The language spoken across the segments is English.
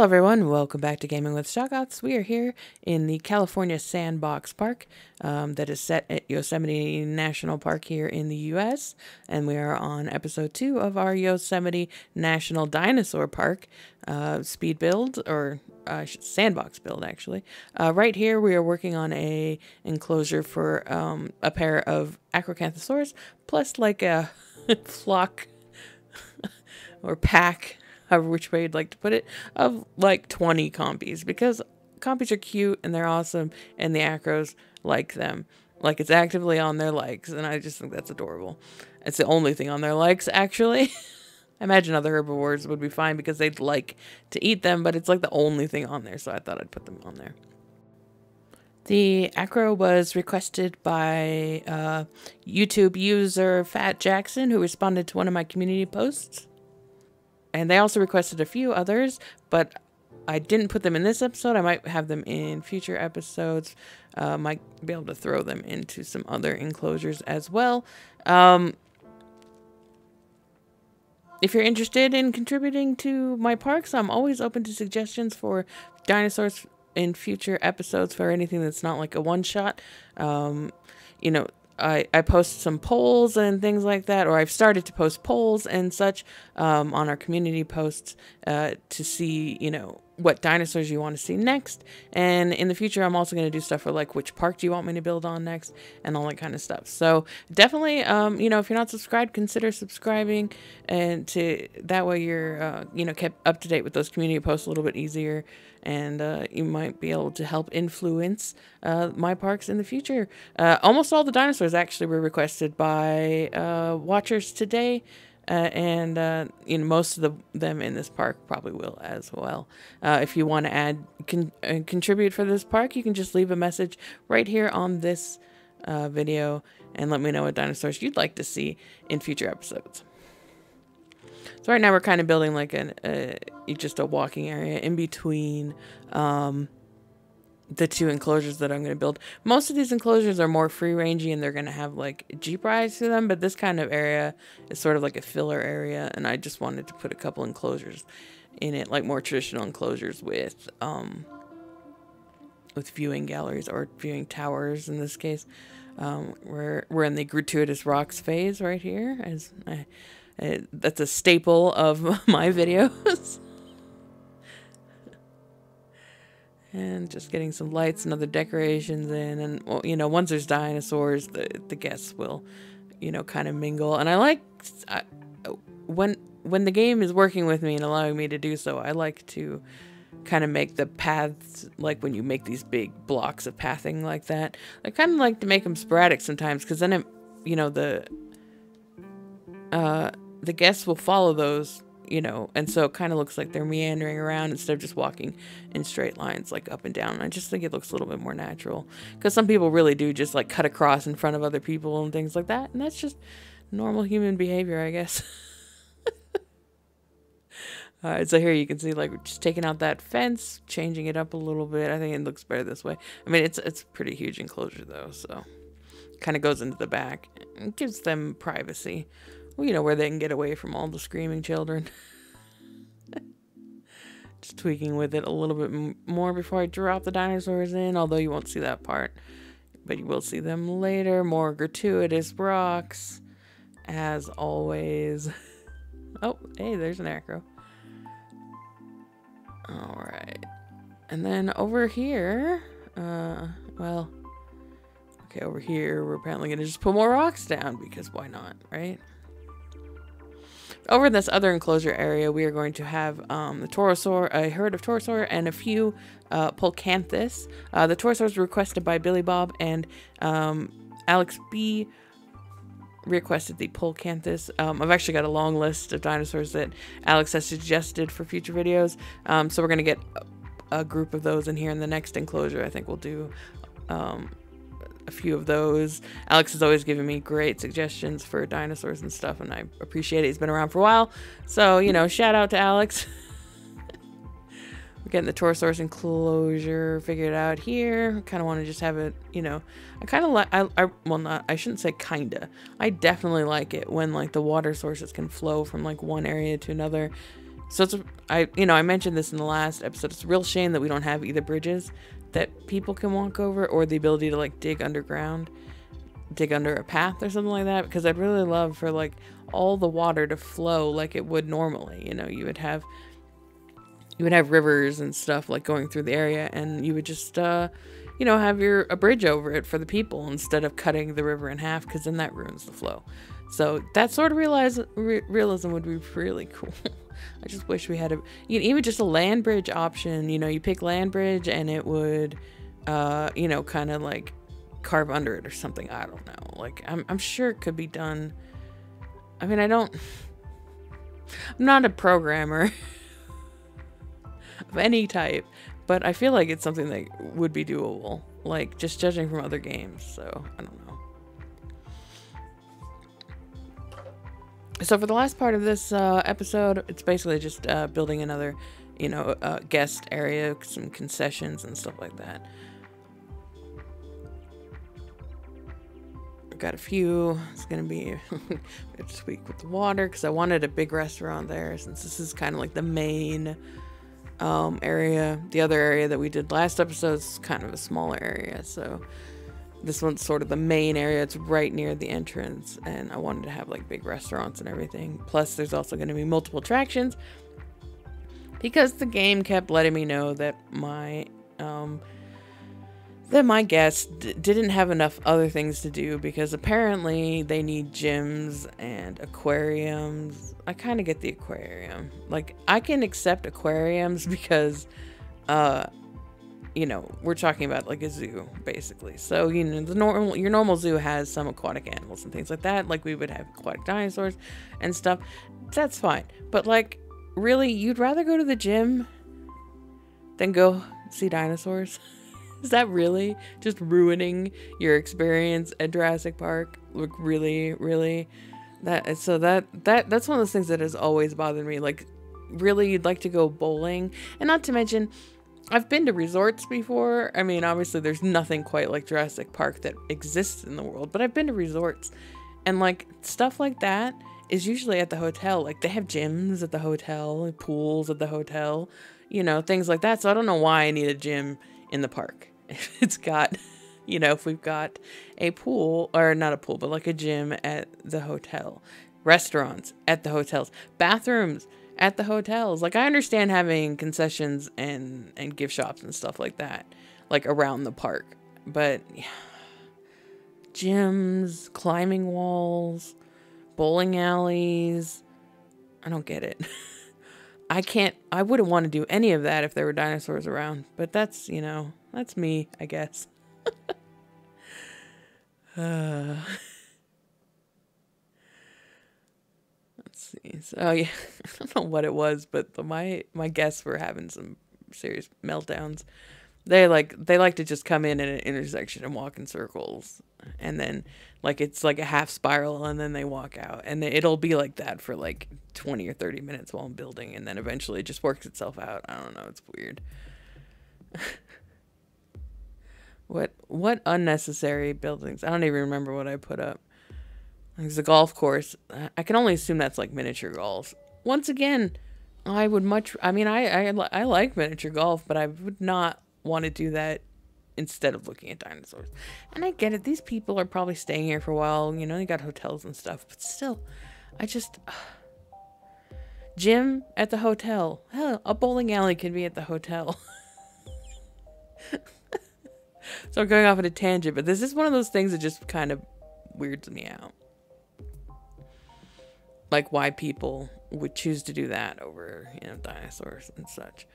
Hello everyone, welcome back to Gaming with Shoggoths. We are here in the California Sandbox Park um, that is set at Yosemite National Park here in the US. And we are on episode two of our Yosemite National Dinosaur Park uh, speed build, or uh, sandbox build actually. Uh, right here we are working on a enclosure for um, a pair of Acrocanthosaurus, plus like a flock or pack however which way you'd like to put it, of like 20 compies because compies are cute and they're awesome and the acros like them. Like it's actively on their likes and I just think that's adorable. It's the only thing on their likes actually. I imagine other herbivores would be fine because they'd like to eat them, but it's like the only thing on there, so I thought I'd put them on there. The acro was requested by uh, YouTube user Fat Jackson, who responded to one of my community posts and they also requested a few others, but I didn't put them in this episode. I might have them in future episodes. Uh, might be able to throw them into some other enclosures as well. Um, if you're interested in contributing to my parks, I'm always open to suggestions for dinosaurs in future episodes for anything that's not like a one shot. Um, you know, I, I post some polls and things like that, or I've started to post polls and such um, on our community posts uh, to see, you know, what dinosaurs you want to see next. And in the future, I'm also going to do stuff for like which park do you want me to build on next and all that kind of stuff. So definitely, um, you know, if you're not subscribed, consider subscribing, and to that way you're, uh, you know, kept up to date with those community posts a little bit easier and uh, you might be able to help influence uh, my parks in the future. Uh, almost all the dinosaurs actually were requested by uh, watchers today. Uh, and uh, you know most of the, them in this park probably will as well. if you want to add con contribute for this park, you can just leave a message right here on this video and let me know what dinosaurs you'd like to see in future episodes. So right now we're kind of building like an uh, just a walking area in between um, the two enclosures that I'm going to build. Most of these enclosures are more free rangey and they're going to have like jeep rides to them, but this kind of area is sort of like a filler area and I just wanted to put a couple enclosures in it, like more traditional enclosures with um, with viewing galleries or viewing towers in this case. Um, we're, we're in the gratuitous rocks phase right here as I it, that's a staple of my videos. And just getting some lights and other decorations in. And, well, you know, once there's dinosaurs, the, the guests will, you know, kind of mingle. And I like, I, when, when the game is working with me and allowing me to do so, I like to kind of make the paths like when you make these big blocks of pathing like that. I kind of like to make them sporadic sometimes because then it, you know, the, uh, the guests will follow those, you know, and so it kind of looks like they're meandering around instead of just walking in straight lines, like up and down. I just think it looks a little bit more natural because some people really do just like cut across in front of other people and things like that. And that's just normal human behavior, I guess. All right, so here you can see like just taking out that fence, changing it up a little bit. I think it looks better this way. I mean, it's it's pretty huge enclosure though, so kind of goes into the back. Gives them privacy. You know, where they can get away from all the screaming children. Just tweaking with it a little bit more before I drop the dinosaurs in, although you won't see that part. But you will see them later. More gratuitous rocks, as always. Oh, hey, there's an acro. Alright. And then over here, uh, well, okay, over here, we're apparently to just put more rocks down because why not, right? Over in this other enclosure area, we are going to have um, the Torosaur, a herd of Torosaur, and a few uh, Polcanthus. Uh, the Torosaurs were requested by Billy Bob, and um, Alex B requested the Polcanthus. Um, I've actually got a long list of dinosaurs that Alex has suggested for future videos, um, so we're going to get a, a, group of those in here in the next enclosure. I think we'll do um, a few of those. Alex has always given me great suggestions for dinosaurs and stuff, and I appreciate it. He's been around for a while. So, you know, shout out to Alex. We're getting the Torosaurus enclosure figured out here. I Kind of want to just have it, you know, I kind of like, I, I, well, not, I shouldn't say kinda. I definitely like it when, like, the water sources can flow from, like, one area to another So it's I you know I mentioned this in the last episode. It's a real shame that we don't have either bridges that people can walk over or the ability to like dig underground, dig under a path or something like that. Because I'd really love for like all the water to flow like it would normally. You know, you would have you would have rivers and stuff like going through the area, and you would just uh, you know have your a bridge over it for the people instead of cutting the river in half because then that ruins the flow. So that sort of realize, re- realism would be really cool. I just wish we had a you know, even just a land bridge option. You know, you pick land bridge and it would, uh, you know, kind of like carve under it or something. I don't know. Like I'm I'm sure it could be done. I mean, I don't. I'm not a programmer of any type, but I feel like it's something that would be doable. Like just judging from other games. So I don't know. so for the last part of this uh, episode, it's basically just uh, building another, you know, uh, guest area, some concessions and stuff like that. Got a few. It's gonna be this week with the water because I wanted a big restaurant there since this is kind of like the main um, area. The other area that we did last episode is kind of a smaller area, so this one's sort of the main area. It's right near the entrance, and I wanted to have like big restaurants and everything. Plus, there's also going to be multiple attractions because the game kept letting me know that my um, that my guests didn't have enough other things to do because apparently they need gyms and aquariums. I kind of get the aquarium. Like I can accept aquariums because uh you know, we're talking about like a zoo basically. So, you know, the normal your normal zoo has some aquatic animals and things like that, like we would have aquatic dinosaurs and stuff. That's fine. But like really, you'd rather go to the gym than go see dinosaurs? Is that really just ruining your experience at Jurassic Park? Like really, really that so that that that's one of those things that has always bothered me. Like really you'd like to go bowling and not to mention I've been to resorts before. I mean, obviously, there's nothing quite like Jurassic Park that exists in the world, but I've been to resorts. And like stuff like that is usually at the hotel. Like they have gyms at the hotel, pools at the hotel, you know, things like that. So I don't know why I need a gym in the park. it's got, you know, if we've got a pool, or not a pool, but like a gym at the hotel, restaurants at the hotels, bathrooms at the hotels. Like I understand having concessions and and gift shops and stuff like that, like around the park. But yeah, gyms, climbing walls, bowling alleys. I don't get it. I can't I wouldn't want to do any of that if there were dinosaurs around, but that's, you know, that's me, I guess. uh let's see. So oh, yeah, I don't know what it was, but the, my my guests were having some serious meltdowns. They like they like to just come in at an intersection and walk in circles, and then like it's like a half spiral, and then they walk out, and it'll be like that for like twenty or thirty minutes while I'm building, and then eventually it just works itself out. I don't know. It's weird. what what unnecessary buildings? I don't even remember what I put up. There's a golf course. I can only assume that's like miniature golf. Once again, I would much. I mean, I I, I like miniature golf, but I would not want to do that instead of looking at dinosaurs. And I get it. These people are probably staying here for a while. You know, they got hotels and stuff. But still, I just. Gym at the hotel. Hell, a bowling alley can be at the hotel. so I'm going off on a tangent, but this is one of those things that just kind of weirds me out like why people would choose to do that over you know dinosaurs and such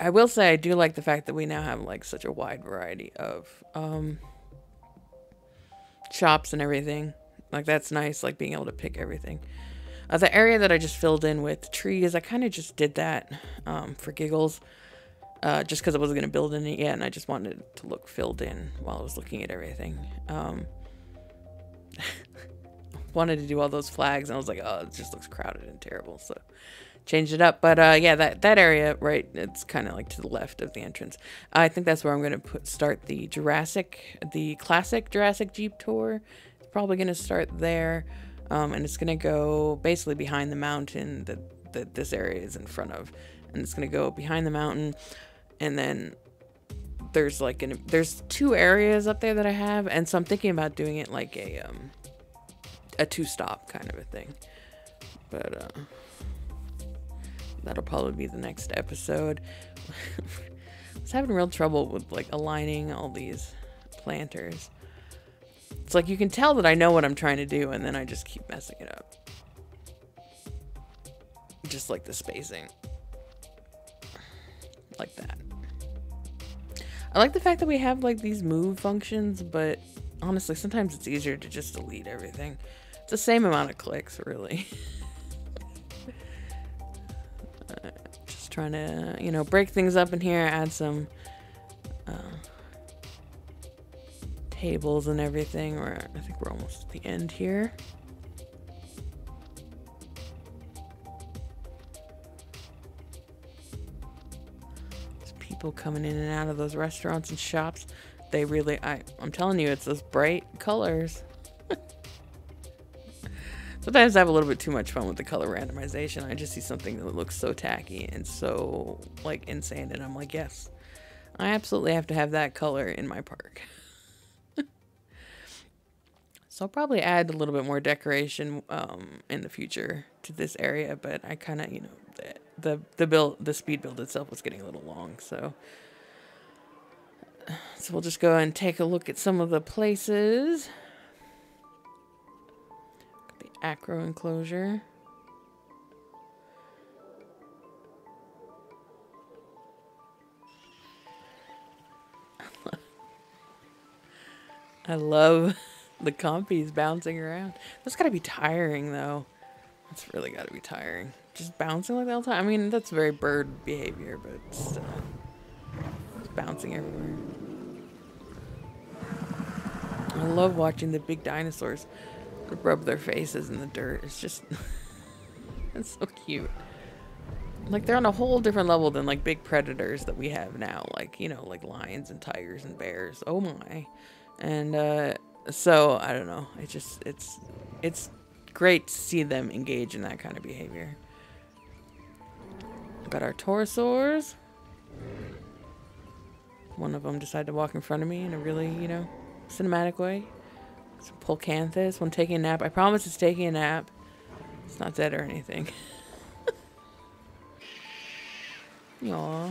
i will say i do like the fact that we now have like such a wide variety of um shops and everything like that's nice like being able to pick everything uh, the area that i just filled in with trees i kind of just did that um, for giggles uh, just because i wasn't going to build any yet and i just wanted to look filled in while i was looking at everything um, wanted to do all those flags and I was like, oh, it just looks crowded and terrible. So changed it up. But uh, yeah, that, that area, right, it's kind of like to the left of the entrance. I think that's where I'm going to put start the Jurassic, the classic Jurassic Jeep tour. It's probably going to start there. Um, and it's going to go basically behind the mountain that, that this area is in front of. And it's going to go behind the mountain. And then there's like an, there's two areas up there that I have. And so I'm thinking about doing it like a, um, a two stop kind of a thing. But, uh, that'll probably be the next episode. I was having real trouble with like aligning all these planters. It's like you can tell that I know what I'm trying to do and then I just keep messing it up. Just like the spacing. Like that. I like the fact that we have like these move functions, but honestly, sometimes it's easier to just delete everything. It's the same amount of clicks, really. trying to, you know, break things up in here, add some uh, tables and everything. Or I think we're almost at the end here. There's people coming in and out of those restaurants and shops. They really, I, I'm telling you, it's those bright colors. Sometimes I have a little bit too much fun with the color randomization. I just see something that looks so tacky and so like insane, and I'm like, yes, I absolutely have to have that color in my park. so I'll probably add a little bit more decoration um, in the future to this area, but I kind of, you know, the, the the build, the speed build itself was getting a little long, so. So we'll just go and take a look at some of the places acro enclosure. I love the compies bouncing around. That's gotta be tiring though. That's really gotta be tiring. Just bouncing like that all the time. I mean, that's very bird behavior, but still. It's bouncing everywhere. I love watching the big dinosaurs rub their faces in the dirt. It's just, it's so cute. Like they're on a whole different level than like big predators that we have now, like you know, like lions and tigers and bears. Oh my, and uh, so I don't know. It just it's it's great to see them engage in that kind of behavior. Got our pterosaurs. One of them decided to walk in front of me in a really, you know, cinematic way. Some Polcanthus, one taking a nap. I promise it's taking a nap. It's not dead or anything. Aw.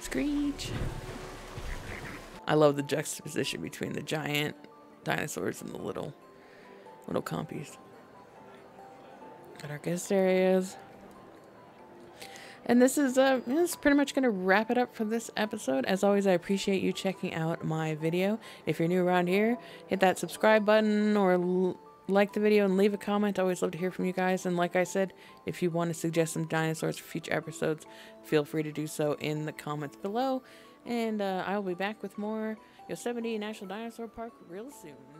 Screech. I love the juxtaposition between the giant dinosaurs and the little, little compies. Got our guest areas. And this is uh, this is pretty much going to wrap it up for this episode. As always, I appreciate you checking out my video. If you're new around here, hit that subscribe button or like the video and leave a comment. I always love to hear from you guys. And like I said, if you want to suggest some dinosaurs for future episodes, feel free to do so in the comments below. And uh, I will be back with more Yosemite National Dinosaur Park real soon.